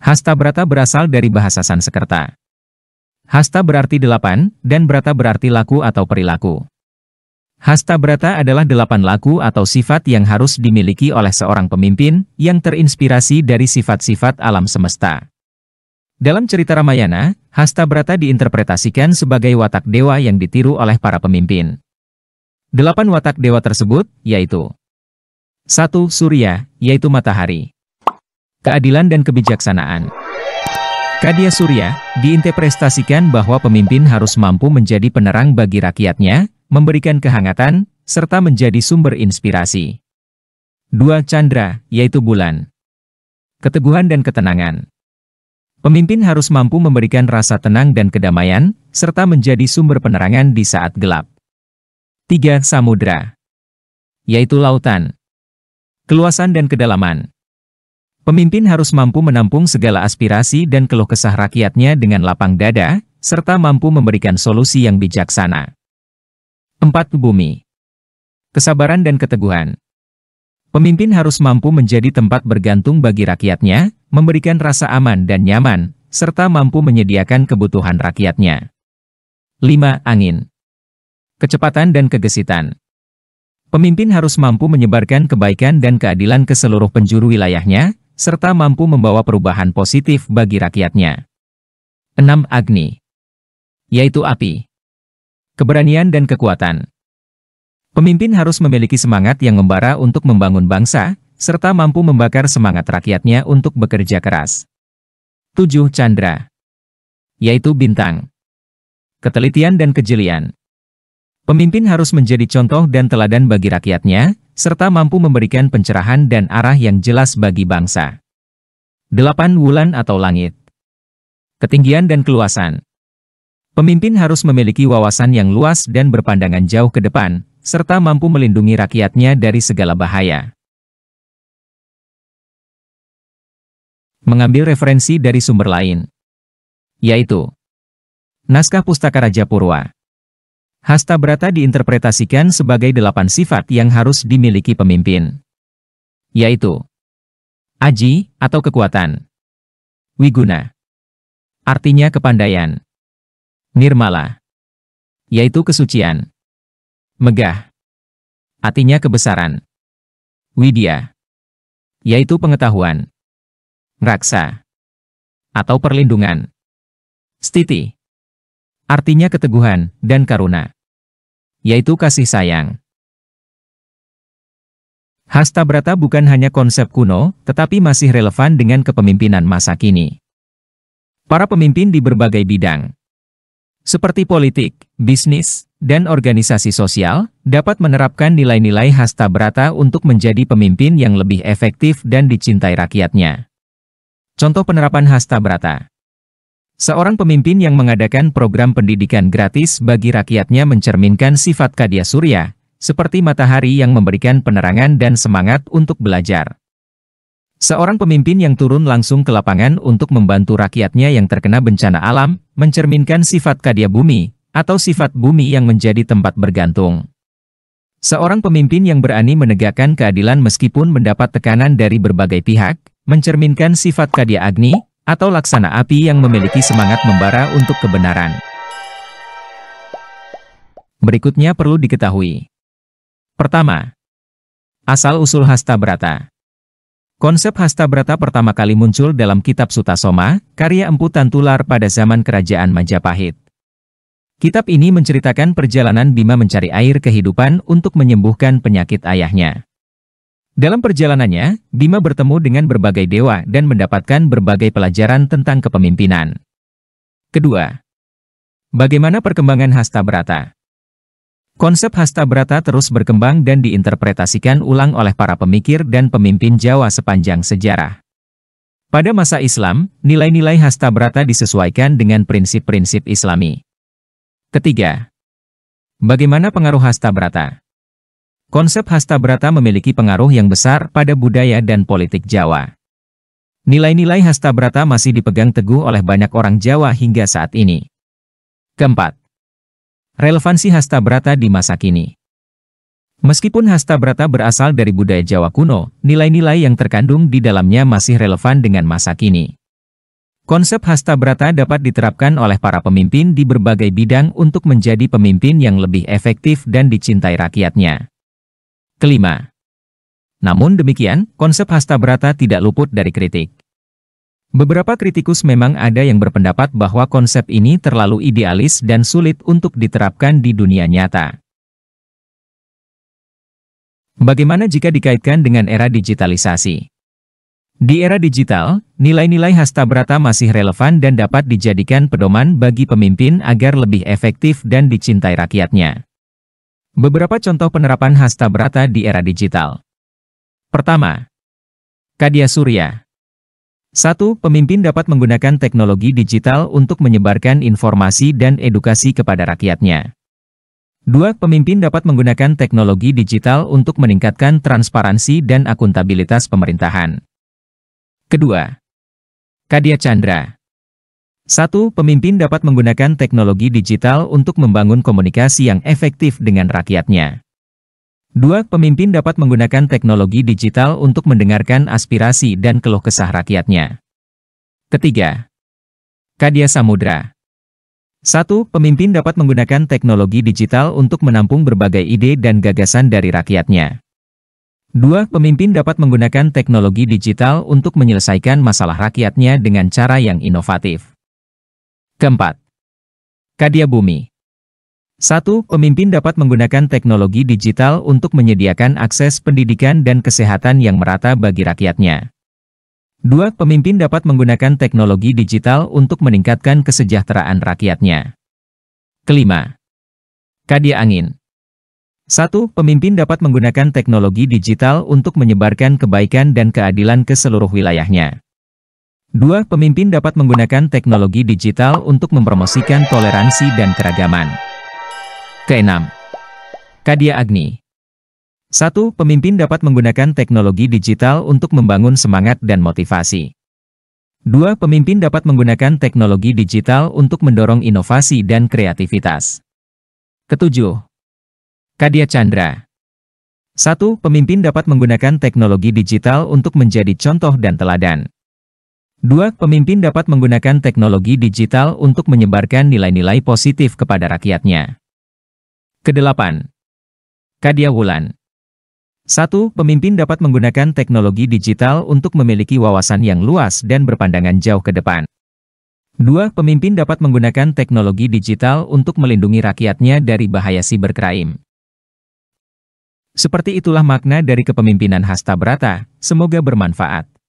Hasta Brata berasal dari bahasa Sanskerta. Hasta berarti delapan, dan Brata berarti laku atau perilaku. Hasta Brata adalah delapan laku atau sifat yang harus dimiliki oleh seorang pemimpin yang terinspirasi dari sifat-sifat alam semesta. Dalam cerita Ramayana, Hasta Brata diinterpretasikan sebagai watak dewa yang ditiru oleh para pemimpin. Delapan watak dewa tersebut, yaitu satu Surya, yaitu matahari. Keadilan dan kebijaksanaan. Kadia Surya, diinterpretasikan bahwa pemimpin harus mampu menjadi penerang bagi rakyatnya, memberikan kehangatan, serta menjadi sumber inspirasi. Dua Chandra, yaitu bulan. Keteguhan dan ketenangan. Pemimpin harus mampu memberikan rasa tenang dan kedamaian, serta menjadi sumber penerangan di saat gelap. Tiga Samudra, yaitu lautan. Keluasan dan kedalaman. Pemimpin harus mampu menampung segala aspirasi dan keluh kesah rakyatnya dengan lapang dada, serta mampu memberikan solusi yang bijaksana. 4. Bumi Kesabaran dan keteguhan Pemimpin harus mampu menjadi tempat bergantung bagi rakyatnya, memberikan rasa aman dan nyaman, serta mampu menyediakan kebutuhan rakyatnya. 5. Angin Kecepatan dan kegesitan Pemimpin harus mampu menyebarkan kebaikan dan keadilan ke seluruh penjuru wilayahnya, serta mampu membawa perubahan positif bagi rakyatnya. 6. Agni yaitu api. Keberanian dan kekuatan. Pemimpin harus memiliki semangat yang membara untuk membangun bangsa, serta mampu membakar semangat rakyatnya untuk bekerja keras. 7. Chandra yaitu bintang. Ketelitian dan kejelian. Pemimpin harus menjadi contoh dan teladan bagi rakyatnya, serta mampu memberikan pencerahan dan arah yang jelas bagi bangsa. 8. Wulan atau langit Ketinggian dan keluasan Pemimpin harus memiliki wawasan yang luas dan berpandangan jauh ke depan, serta mampu melindungi rakyatnya dari segala bahaya. Mengambil referensi dari sumber lain, yaitu Naskah Pustaka Raja Purwa Hasta Brata diinterpretasikan sebagai delapan sifat yang harus dimiliki pemimpin. Yaitu Aji atau kekuatan. Wiguna. Artinya kepandaian. Nirmala. Yaitu kesucian. Megah. Artinya kebesaran. Widya. Yaitu pengetahuan. Raksa. Atau perlindungan. Stiti artinya keteguhan dan karuna, yaitu kasih sayang. Hasta Brata bukan hanya konsep kuno, tetapi masih relevan dengan kepemimpinan masa kini. Para pemimpin di berbagai bidang, seperti politik, bisnis, dan organisasi sosial, dapat menerapkan nilai-nilai Hasta Brata untuk menjadi pemimpin yang lebih efektif dan dicintai rakyatnya. Contoh penerapan Hasta Brata Seorang pemimpin yang mengadakan program pendidikan gratis bagi rakyatnya mencerminkan sifat Kadya Surya, seperti matahari yang memberikan penerangan dan semangat untuk belajar. Seorang pemimpin yang turun langsung ke lapangan untuk membantu rakyatnya yang terkena bencana alam, mencerminkan sifat Kadya Bumi, atau sifat bumi yang menjadi tempat bergantung. Seorang pemimpin yang berani menegakkan keadilan meskipun mendapat tekanan dari berbagai pihak, mencerminkan sifat Kadya Agni, atau laksana api yang memiliki semangat membara untuk kebenaran. Berikutnya perlu diketahui. Pertama, asal-usul Hasta Brata. Konsep Hasta Brata pertama kali muncul dalam kitab Sutasoma, karya Empu Tantular pada zaman kerajaan Majapahit. Kitab ini menceritakan perjalanan Bima mencari air kehidupan untuk menyembuhkan penyakit ayahnya. Dalam perjalanannya, Bima bertemu dengan berbagai dewa dan mendapatkan berbagai pelajaran tentang kepemimpinan. Kedua, bagaimana perkembangan Hasta Brata? Konsep Hasta Brata terus berkembang dan diinterpretasikan ulang oleh para pemikir dan pemimpin Jawa sepanjang sejarah. Pada masa Islam, nilai-nilai Hasta Brata disesuaikan dengan prinsip-prinsip Islami. Ketiga, bagaimana pengaruh Hasta Brata? Konsep Hasta Brata memiliki pengaruh yang besar pada budaya dan politik Jawa. Nilai-nilai Hasta Brata masih dipegang teguh oleh banyak orang Jawa hingga saat ini. Keempat, relevansi Hasta Brata di masa kini. Meskipun Hasta Brata berasal dari budaya Jawa kuno, nilai-nilai yang terkandung di dalamnya masih relevan dengan masa kini. Konsep Hasta Brata dapat diterapkan oleh para pemimpin di berbagai bidang untuk menjadi pemimpin yang lebih efektif dan dicintai rakyatnya. Kelima. Namun demikian, konsep Hasta Brata tidak luput dari kritik. Beberapa kritikus memang ada yang berpendapat bahwa konsep ini terlalu idealis dan sulit untuk diterapkan di dunia nyata. Bagaimana jika dikaitkan dengan era digitalisasi? Di era digital, nilai-nilai hasta brata masih relevan dan dapat dijadikan pedoman bagi pemimpin agar lebih efektif dan dicintai rakyatnya. Beberapa contoh penerapan hasta brata di era digital. Pertama, Kadya Surya. 1. Pemimpin dapat menggunakan teknologi digital untuk menyebarkan informasi dan edukasi kepada rakyatnya. 2. Pemimpin dapat menggunakan teknologi digital untuk meningkatkan transparansi dan akuntabilitas pemerintahan. Kedua, Kadya Chandra. Satu, pemimpin dapat menggunakan teknologi digital untuk membangun komunikasi yang efektif dengan rakyatnya. Dua, pemimpin dapat menggunakan teknologi digital untuk mendengarkan aspirasi dan keluh kesah rakyatnya. Ketiga, Kadya Samudra. Satu, pemimpin dapat menggunakan teknologi digital untuk menampung berbagai ide dan gagasan dari rakyatnya. Dua, pemimpin dapat menggunakan teknologi digital untuk menyelesaikan masalah rakyatnya dengan cara yang inovatif. Keempat, Kadya Bumi. Satu, pemimpin dapat menggunakan teknologi digital untuk menyediakan akses pendidikan dan kesehatan yang merata bagi rakyatnya. Dua, pemimpin dapat menggunakan teknologi digital untuk meningkatkan kesejahteraan rakyatnya. Kelima, Kadya Angin. 1. Pemimpin dapat menggunakan teknologi digital untuk menyebarkan kebaikan dan keadilan ke seluruh wilayahnya. 2. Pemimpin dapat menggunakan teknologi digital untuk mempromosikan toleransi dan keragaman. Keenam, Kadya Agni 1. Pemimpin dapat menggunakan teknologi digital untuk membangun semangat dan motivasi. 2. Pemimpin dapat menggunakan teknologi digital untuk mendorong inovasi dan kreativitas. Ketujuh, Kadya Chandra. 1. Pemimpin dapat menggunakan teknologi digital untuk menjadi contoh dan teladan. 2. Pemimpin dapat menggunakan teknologi digital untuk menyebarkan nilai-nilai positif kepada rakyatnya. Kedelapan. Kadya Wulan. 1. Pemimpin dapat menggunakan teknologi digital untuk memiliki wawasan yang luas dan berpandangan jauh ke depan. 2. Pemimpin dapat menggunakan teknologi digital untuk melindungi rakyatnya dari bahaya sibercrime. Seperti itulah makna dari kepemimpinan Hasta Brata, semoga bermanfaat.